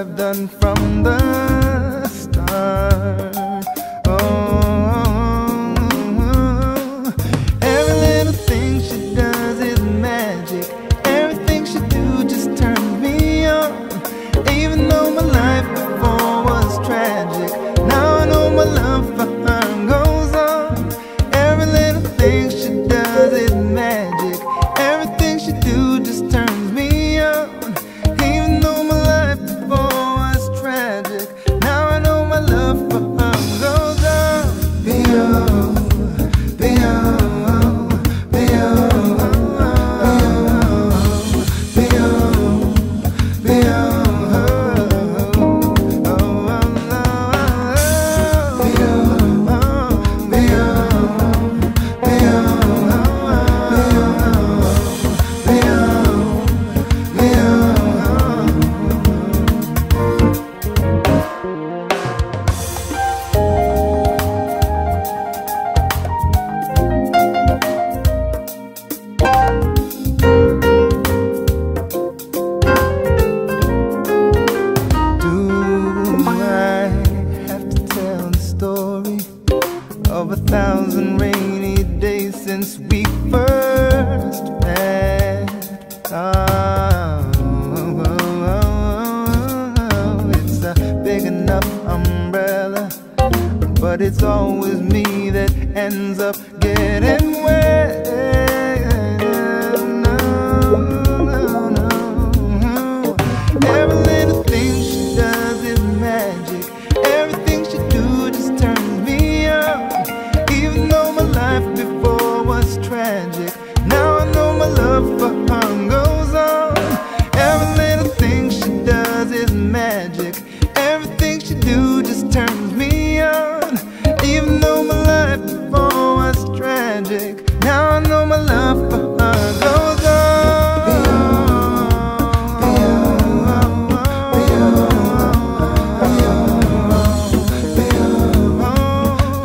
I've done from the start. of a thousand rainy days since we first met. Oh, oh, oh, it's a big enough umbrella, but it's always me that ends up getting wet.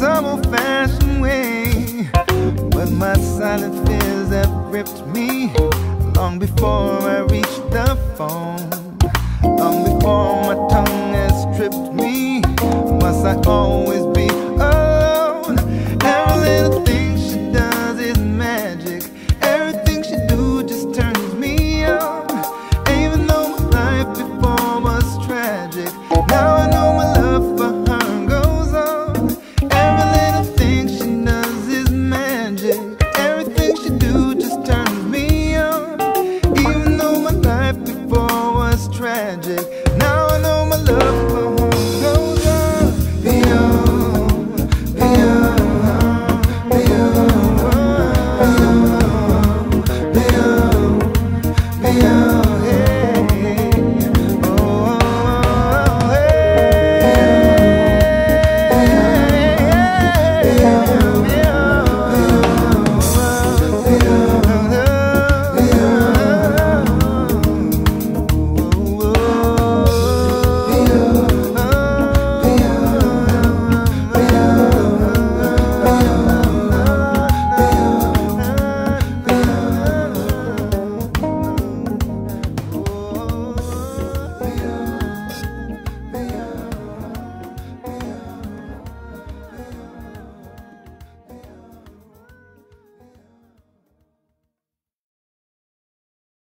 some old fashioned way. But my silent fears have gripped me long before I reached the phone.